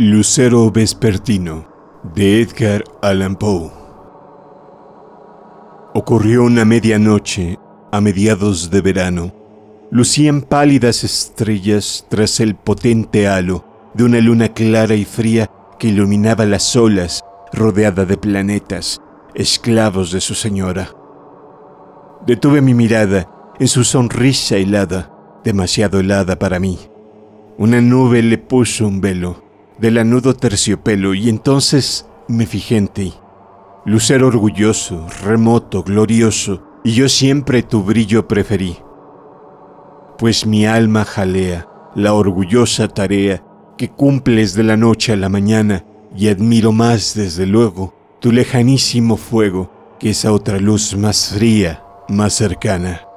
Lucero Vespertino de Edgar Allan Poe Ocurrió una medianoche a mediados de verano. Lucían pálidas estrellas tras el potente halo de una luna clara y fría que iluminaba las olas rodeada de planetas, esclavos de su señora. Detuve mi mirada en su sonrisa helada, demasiado helada para mí. Una nube le puso un velo del anudo terciopelo y entonces me fijé en ti. Lucero orgulloso, remoto, glorioso, y yo siempre tu brillo preferí. Pues mi alma jalea la orgullosa tarea que cumples de la noche a la mañana y admiro más desde luego tu lejanísimo fuego que esa otra luz más fría, más cercana.